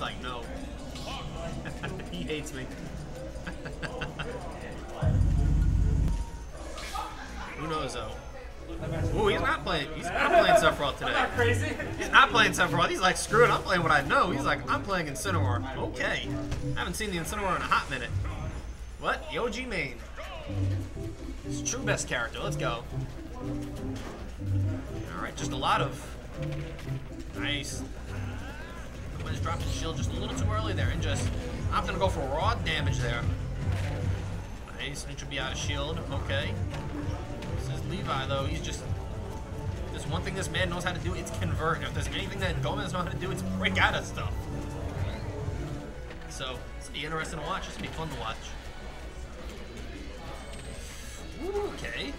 He's like, no. he hates me. Who knows though? Ooh, he's not playing. He's not playing Sephiroth today. Not crazy. He's not playing Sephiroth. He's like, screw it. I'm playing what I know. He's like, I'm playing Incineroar. Okay. I haven't seen the Incineroar in a hot minute. What? OG main. It's true best character. Let's go. All right, just a lot of nice. Gomez dropping shield just a little too early there, and just I'm gonna go for raw damage there. Nice, neutral B out of shield. Okay. This is Levi though. He's just there's one thing this man knows how to do. It's convert. If there's anything that Gomez knows how to do, it's break out of stuff. So this will be interesting to watch. This will be fun to watch. Ooh, okay.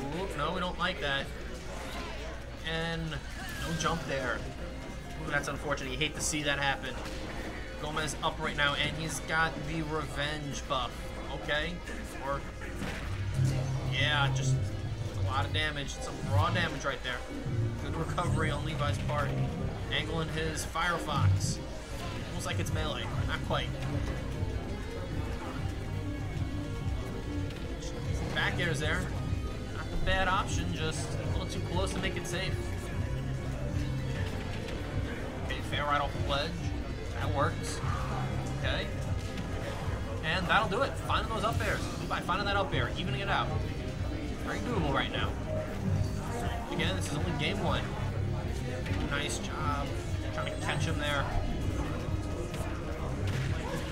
Ooh, no, we don't like that. And no jump there. That's unfortunate. You hate to see that happen. Gomez up right now, and he's got the revenge buff. Okay. Or yeah, just a lot of damage. Some raw damage right there. Good recovery on Levi's part. Angling his Firefox. Almost like it's melee. Not quite. Back airs there. Not a bad option, just a little too close to make it safe. Right off the ledge. That works. Okay. And that'll do it. Finding those up airs. By finding that up air, evening it out. Very doable right now. Again, this is only game one. Nice job. Trying to catch him there.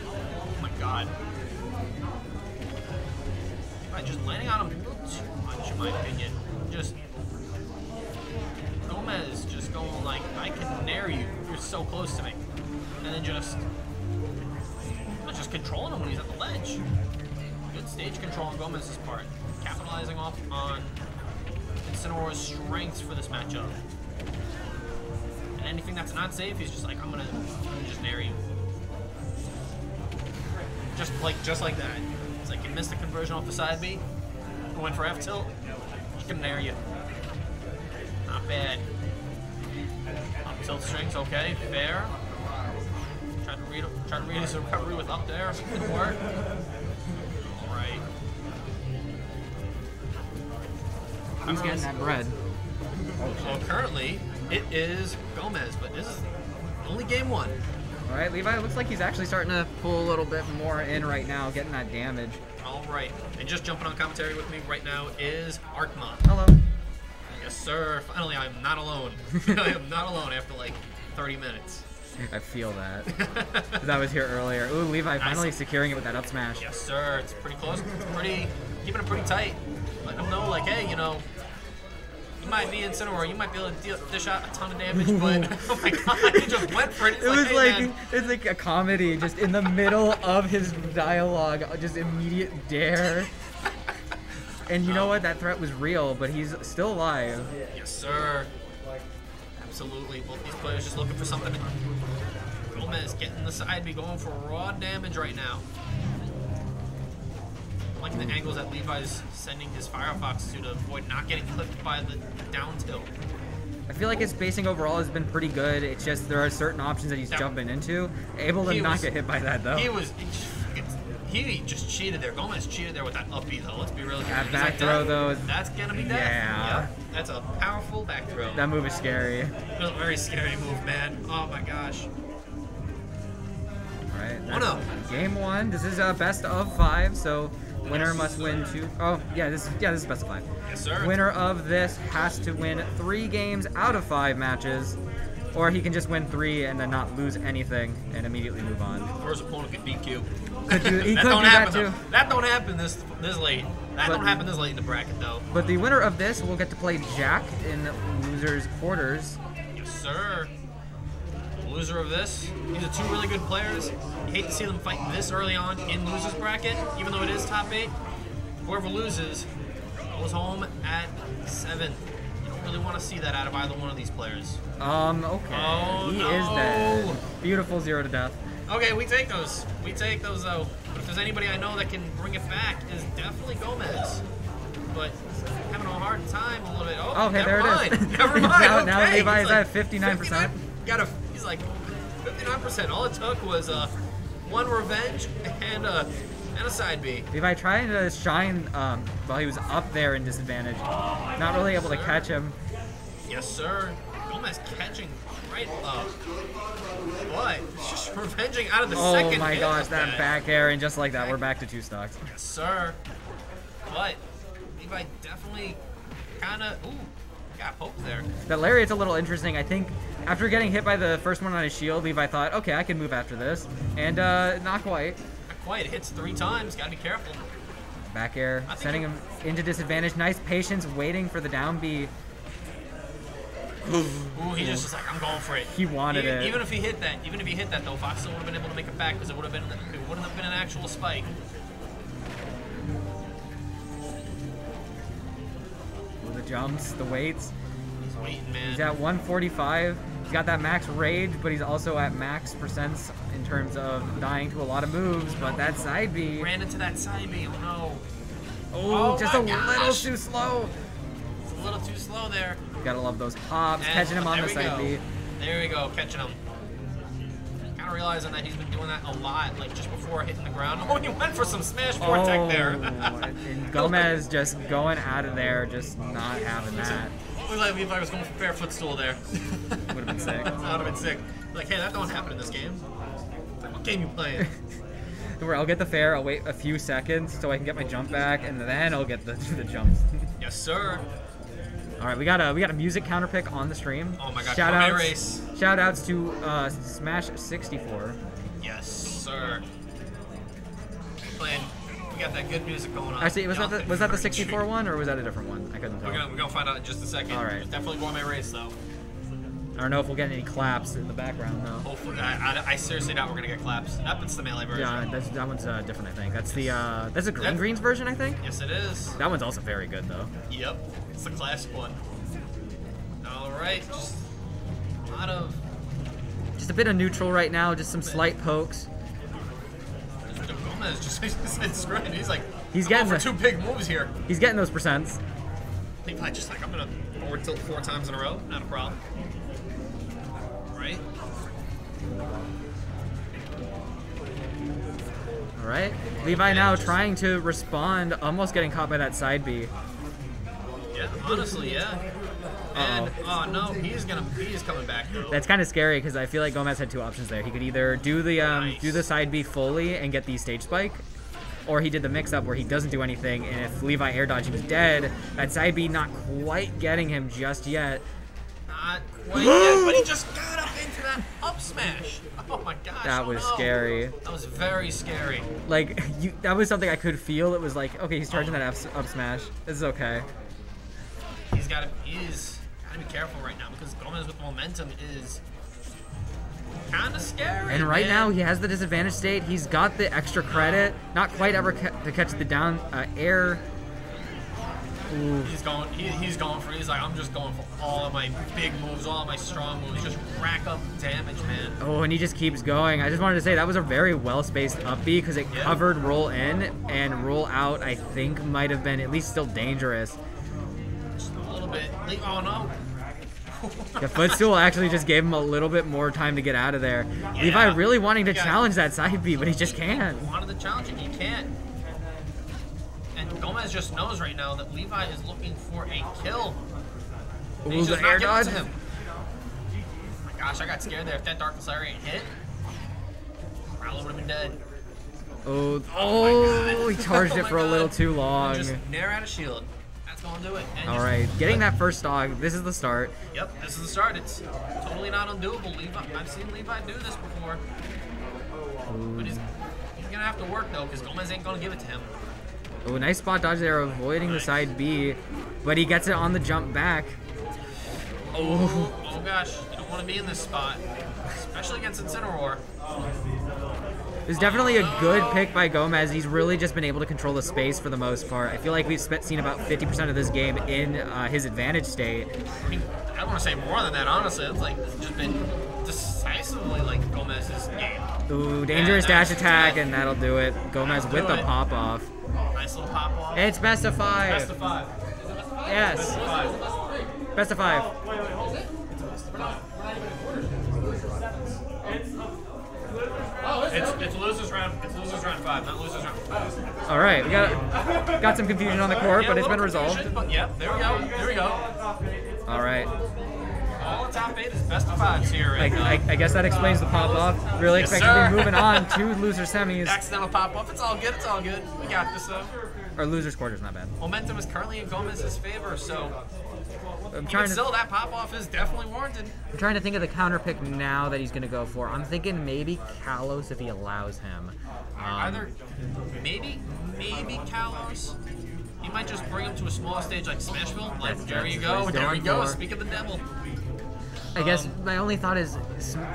Oh my god. Just landing on him a little too much, in my opinion. Just Gomez just going like, I can nair you. You're so close to me. And then just Not just controlling him when he's at the ledge. Good stage control on Gomez's part. Capitalizing off on Incineroar's strengths for this matchup. And anything that's not safe, he's just like, I'm gonna, I'm gonna just nair you. Just like just like that. It's like you missed the conversion off the side B. Went for F tilt. He can nair you. Not bad. Tilt strings, okay, fair. Try to read try to read his recovery with up there. Didn't work. Alright. Who's getting that bread? Well currently it is Gomez, but this is only game one. All right, Levi looks like he's actually starting to pull a little bit more in right now, getting that damage. Alright. And just jumping on commentary with me right now is Arkmon. Hello. Finally, I'm not alone. I am not alone after like 30 minutes. I feel that. 'Cause I was here earlier. Ooh, Levi finally securing it with that up smash. Yes, sir. It's pretty close. It's pretty, keeping it pretty tight. Letting them know, like, hey, you know, you might be Incineroar, you might be able to deal, dish out a ton of damage, but oh my god, he just went for it. He's It like, was hey, like man. it's like a comedy, just in the middle of his dialogue, just immediate dair. And you know what? That threat was real, but he's still alive. Yes, sir. Absolutely. Both these players just looking for something. Gomez getting the side B going for raw damage right now. Liking the angles that Levi's sending his Firefox to to avoid not getting clipped by the down tilt. I feel like his spacing overall has been pretty good. It's just there are certain options that he's Yeah. jumping into. Able to not was- get hit by that though. He was. He just cheated there. Gomez cheated there with that up B though. Let's be real. That back like, throw, that- though, That's gonna be death. Yeah. Yep. That's a powerful back throw. that move is scary. That was a very scary move, man. Oh my gosh. All right. One up. Game one. This is a best of five, so winner must win two. Oh yeah, this yeah this is best of five. Yes, sir. Winner of this has to win three games out of five matches, or he can just win three and then not lose anything and immediately move on. Or his opponent could DQ. Could do, he that could don't do that happen. too. though. That don't happen this this late. That But- don't happen this late in the bracket though. But the winner of this will get to play Jack in losers quarters. Yes, sir. Loser of this. These are two really good players. You hate to see them fight this early on in losers bracket, even though it is top eight. Whoever loses goes home at seventh. Really want to see that out of either one of these players. Um, okay. Oh, he no. is dead. Beautiful zero to death. Okay, we take those. We take those though. But if there's anybody I know that can bring it back, is definitely Gomez. But having a hard time a little bit. Oh, okay, never there it is. mind. Never mind. Now- now okay. Levi's He's at 59%. 59 Got a He's like 59%. All it took was uh, one revenge and a, and a side B. Levi trying to shine um, while he was up there in disadvantage. Not really able to catch him. Yes, sir. Gomez catching right up. But just revenging out of the Oh second my gosh, that back air, and just like that, we're back to two stocks. Yes, sir. But Levi definitely kind of ooh got poked there. That lariat's a little interesting. I think after getting hit by the first one on his shield, Levi thought, okay, I can move after this. And uh, not quite. Quite. It hits three times. Gotta be careful. Back air, sending him into disadvantage. Nice patience, waiting for the down B. Ooh, he just was like, I'm going for it. He wanted even, it. Even if he hit that, even if he hit that though, Fox still would have been able to make it back because it would have been it wouldn't have been an actual spike. Ooh, the jumps, the weights. He's waiting, man. He's at 145. He's got that max rage, but he's also at max percents in terms of dying to a lot of moves. But that side B, Ran into that side B. Oh no. oh, Oh just a little too slow. It's a little too slow there. Gotta love those hops, And catching him on the side go. B. There we go, catching him. Kind of realizing that he's been doing that a lot, like just before hitting the ground. Oh, he went for some smash four tech there. Oh, and Gomez just going out of there, just not having that. Looked like Levi was going for barefoot stool there. Would have been sick. that would have been sick. Like, hey, that don't happen in this game. What game you playing? Where I'll get the fair, I'll wait a few seconds so I can get my jump back, and then I'll get the the jumps. yes, sir. All right, we got a we got a music counter pick on the stream. Oh my God, Shout outs, Race. shout outs to uh, Smash 64. Yes, sir. Playing. We got that good music going on. Actually, was that the, was that the 64 one or was that a different one? I couldn't tell. We're gonna, we're gonna find out in just a second. All right. It's definitely Gourmet Race, though. I don't know if we'll get any claps in the background though. Hopefully, I, I, I seriously doubt we're gonna get claps. That it's the melee version. Yeah, that's, that one's uh, different. I think that's the uh, that's a green greens version. I think Yes, it is. that one's also very good though. Yep, it's the classic one. All right, just a lot of Just a bit of neutral right now, just some slight pokes. Gomez just said screw it. He's like, He's getting the- two big moves here. He's getting those percents. Levi just like I'm gonna forward tilt four times in a row. Not a problem. Right? All right, Levi now trying to respond, almost getting caught by that side B. Yeah, honestly, yeah. And oh no, he's gonna he's coming back though. That's kind of scary because I feel like Gomez had two options there. He could either do the um, Nice. do the side B fully and get the stage spike, or he did the mix up where he doesn't do anything. And if Levi air dodge, he was dead. That side B not quite getting him just yet. Not quite yet, but he just got up into that up smash. Oh my gosh. That oh was no. scary. That was very scary. Like you, that was something I could feel. It was like, okay, he's charging that up, up smash. This is okay. He's gotta he's gotta be careful right now because Gomez with momentum is kinda scary. And right man. now he has the disadvantage state. He's got the extra credit. Not quite ever ca- to catch the down uh, air. Ooh. He's going. He, he's going for. He's like, I'm just going for all of my big moves, all of my strong moves. Just rack up damage, man. Oh, and he just keeps going. I just wanted to say that was a very well spaced up B because it Yeah. covered roll in and roll out. I think might have been at least still dangerous. Just a little bit. Oh no. The footstool actually just gave him a little bit more time to get out of there. Yeah. Levi really wanting to Yeah. challenge that side B, but he just can't. Wanted to challenge it. He can't. And Gomez just knows right now that Levi is looking for a kill. And Ooh, he's the just not air giving dodge. Oh my gosh, I got scared there. If that Dark Lariat hit, Rowler would have been dead. Oh, oh God. oh, he charged Oh it for a little too long. Just nair out a shield. That's gonna do it. And All right, getting that first dog. This is the start. Yep, this is the start. It's totally not undoable. Levi, I've seen Levi do this before. But he's, he's gonna have to work though, because Gomez ain't gonna give it to him. Oh, nice spot dodge there, avoiding the side B, but he gets it on the jump back. Oh, oh gosh, you don't want to be in this spot, especially against Incineroar. It's definitely a good pick by Gomez. He's really just been able to control the space for the most part. I feel like we've spent, seen about 50% of this game in uh, his advantage state. I mean, I don't want to say more than that. Honestly, it's like it's just been decisively like Gomez's game. Ooh, dangerous Yeah, dash nice. attack, and that'll do it. Gomez That'll with the pop off. Nice little pop off. It's best of five. Best of five. Yes, Five. best of five. losers round five, not losers round five. All right, we got got some confusion on the court, yeah, but it's been resolved. But yeah, there we go. There we go. All right. All the top eight is best of fives here. I, I, uh, I, guess that explains the pop off. Really yes, to be moving on to loser semis. Accidental pop off. It's all good. It's all good. We got this though. Our losers quarter is not bad. Momentum is currently in Gomez's favor, so I'm trying to still, that pop off is definitely warranted. I'm trying to think of the counter pick now that he's gonna go for. I'm thinking maybe Kalos if he allows him. Um, Either maybe maybe Kalos. He might just bring him to a small stage like Smashville. Like there you go. There you go. Speak of the devil. I guess Um, my only thought is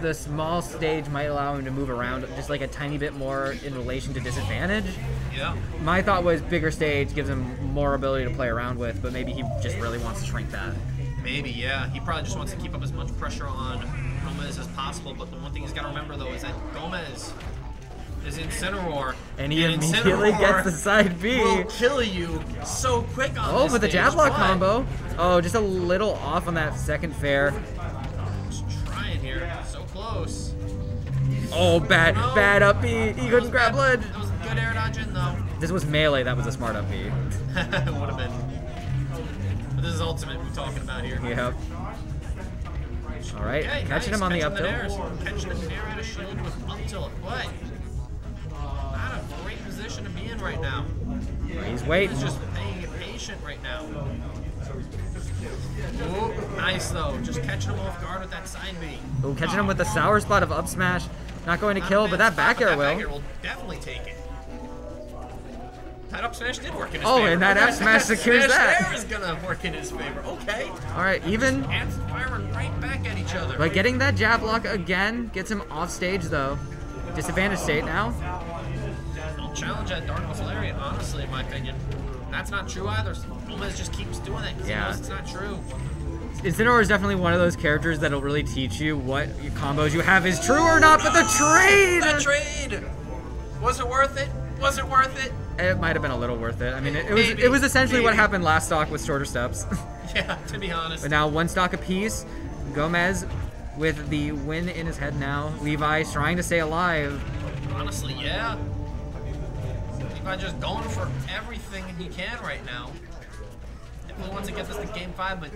the small stage might allow him to move around just like a tiny bit more in relation to disadvantage. Yeah. My thought was bigger stage gives him more ability to play around with, but maybe he just really wants to shrink that. Maybe, yeah. He probably just wants to keep up as much pressure on Gomez as possible. But the one thing he's got to remember, though, is that Gomez is Incineroar. And he Incineroar immediately gets the side B. will kill you so quick on Oh, this with the jab lock combo. Oh, just a little off on that second fair. Oh, bad, No. bad up B. He couldn't grab blood. That was good air dodging, though. This was melee. That was a smart up B. it would have been. But this is ultimate we're talking about here. Yep. All right, Okay, catching nice. him on the up tilt. Catching the nair out of shield with up tilt. But not a great position to be in right now. He's waiting. He's just being patient right now. Ooh, nice though. Just catching him off guard with that side B. Ooh, catching him with the sour spot of up smash. Not going to Not kill, but that back air that back will. air will definitely take it. That up smash did work in his Oh, favor. and that up smash secures smash that. there is gonna work in his favor. Okay. All right, even. Ants firing right back at each other. But getting that jab lock again gets him off stage though. Disadvantage state now. I'll challenge that Dark Lariat, honestly, in my opinion. That's not true either. Gomez just keeps doing it because Yeah. he knows it's not true. Incineroar is definitely one of those characters that'll really teach you what combos you have is true or not, but the trade! That trade! Was it worth it? Was it worth it? It might have been a little worth it. I mean, it, it was Maybe, it was essentially what happened last stock with shorter steps. Yeah, to be honest. but now one stock apiece. Gomez with the win in his head now. Levi's trying to stay alive. Honestly, yeah. Levi just going for everything he can right now. Definitely wants to get this to game five, but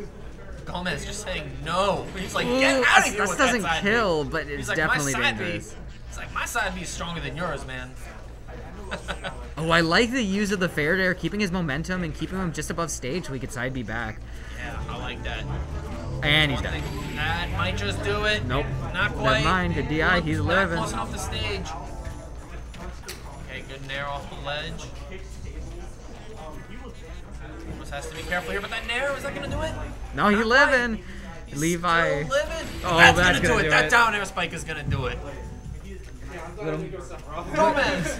Gomez just saying no. He's like, get out of here this with doesn't that side B." kill, but it's He's like, definitely my side dangerous. It's like my side B is stronger than yours, man. Oh, I like the use of the fair keeping his momentum and keeping him just above stage so he could side B back. Yeah, I like that. And he's One dead. thing- That might just do it. Nope. Not quite. Never mind, good DI, he's living. close enough to stage. Okay, good nair off the ledge. Almost has to be careful here, but that nair, is that gonna do it? No, he living. He's Levi. Still living. Oh, that's, that's gonna, do gonna it. do that it. down air spike is gonna do it. Gomez.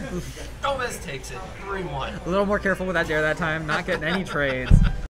Gomez takes it. 3-1. A little more careful with that dair that time, not getting any trades.